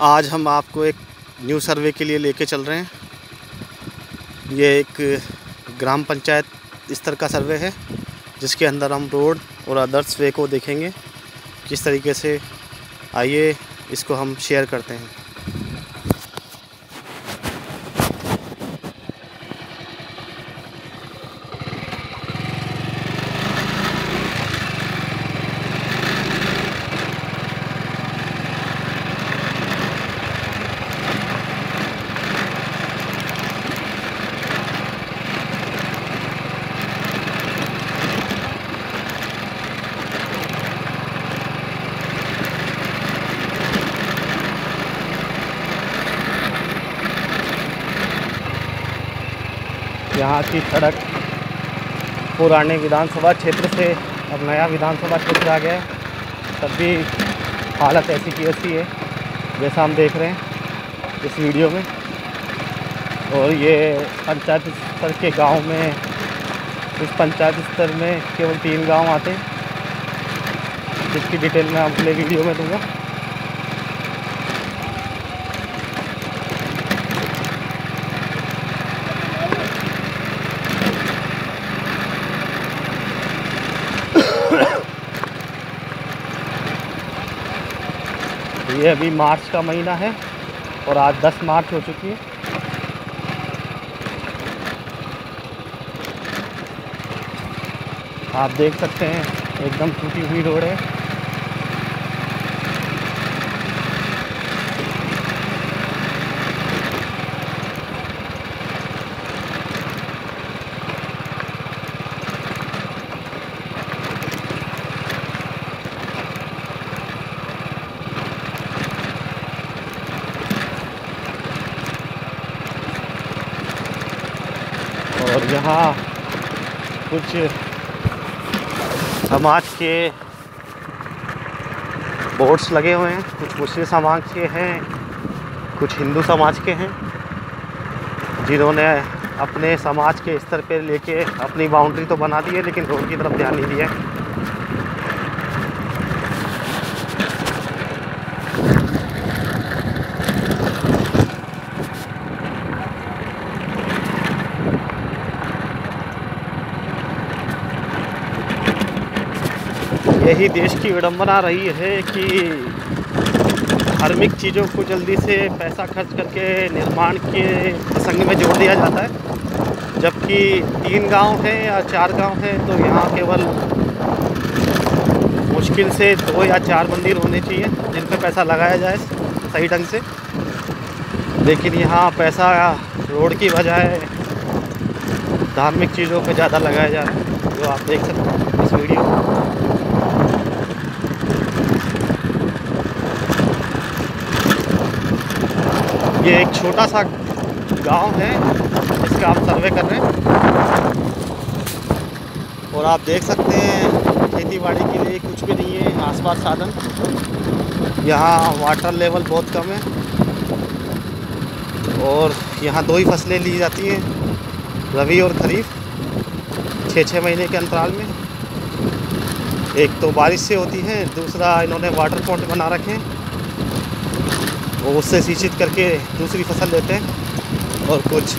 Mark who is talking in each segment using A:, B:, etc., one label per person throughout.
A: आज हम आपको एक न्यू सर्वे के लिए लेके चल रहे हैं। ये एक ग्राम पंचायत स्तर का सर्वे है, जिसके अंदर हम रोड और अदर्स वे को देखेंगे। किस तरीके से आइए इसको हम शेयर करते हैं। यहाँ की सड़क पुराने विधानसभा क्षेत्र से अब नया विधानसभा क्षेत्र आ गया है। तब भी हालत ऐसी की ऐसी है, जैसा हम देख रहे हैं इस वीडियो में। और ये पंचायत स्तर के गाँव में, इस पंचायत स्तर में केवल तीन गाँव आते हैं, जिसकी डिटेल मैं अगले वीडियो में दूँगा। ये अभी मार्च का महीना है और आज 10 मार्च हो चुकी है। आप देख सकते हैं, एकदम टूटी हुई रोड है। यहाँ कुछ समाज के बोर्ड्स लगे हुए हैं। कुछ मुस्लिम समाज के हैं, कुछ हिंदू समाज के हैं, जिन्होंने अपने समाज के स्तर पे लेके अपनी बाउंड्री तो बना दी है, लेकिन रोड की तरफ़ ध्यान नहीं दिया है। यही देश की विडंबना रही है कि धार्मिक चीज़ों को जल्दी से पैसा खर्च करके निर्माण के प्रसंग में जोड़ दिया जाता है। जबकि तीन गाँव हैं या चार गाँव हैं तो यहाँ केवल मुश्किल से दो या चार मंदिर होने चाहिए, जिन पर पैसा लगाया जाए सही ढंग से। लेकिन यहाँ पैसा रोड की बजाय धार्मिक चीज़ों पर ज़्यादा लगाया जा रहा है, जो आप देख सकते हैं इस वीडियो ये एक छोटा सा गाँव है, जिसका आप सर्वे कर रहे हैं। और आप देख सकते हैं खेती बाड़ी के लिए कुछ भी नहीं है, आसपास साधन। यहाँ वाटर लेवल बहुत कम है। और यहाँ दो ही फ़सलें ली जाती हैं, रबी और खरीफ छः छः महीने के अंतराल में। एक तो बारिश से होती है, दूसरा इन्होंने वाटर पॉइंट बना रखे हैं। वो उससे सिंचित करके दूसरी फ़सल लेते हैं। और कुछ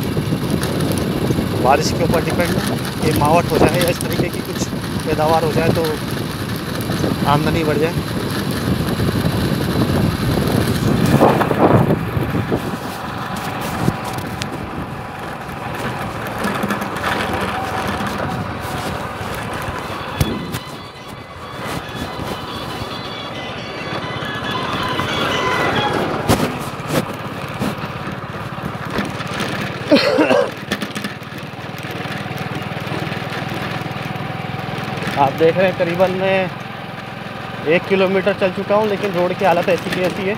A: बारिश के ऊपर डिपेंड ये मावट हो जाए या इस तरीके की कुछ पैदावार हो जाए तो आमदनी बढ़ जाए। आप देख रहे हैं, करीबन मैं एक किलोमीटर चल चुका हूँ, लेकिन रोड की हालत ऐसी की ऐसी है।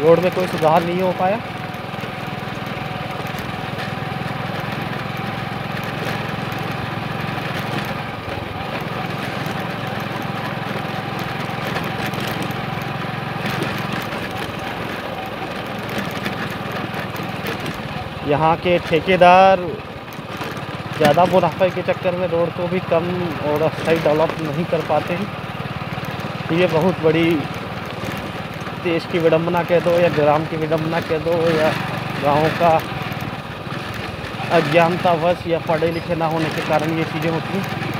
A: रोड में कोई सुधार नहीं हो पाया। यहाँ के ठेकेदार ज़्यादा मुनाफे के चक्कर में रोड को भी कम और सही डेवलप नहीं कर पाते हैं। ये बहुत बड़ी देश की विडम्बना कह दो या ग्राम की विडम्बना कह दो या गाँव का अज्ञानतावश या पढ़े लिखे ना होने के कारण ये चीज़ें होती हैं।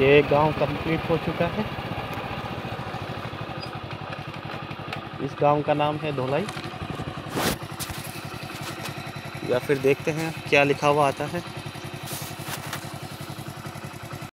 A: ये गाँव कंप्लीट हो चुका है। इस गाँव का नाम है धोलाई। या फिर देखते हैं क्या लिखा हुआ आता है।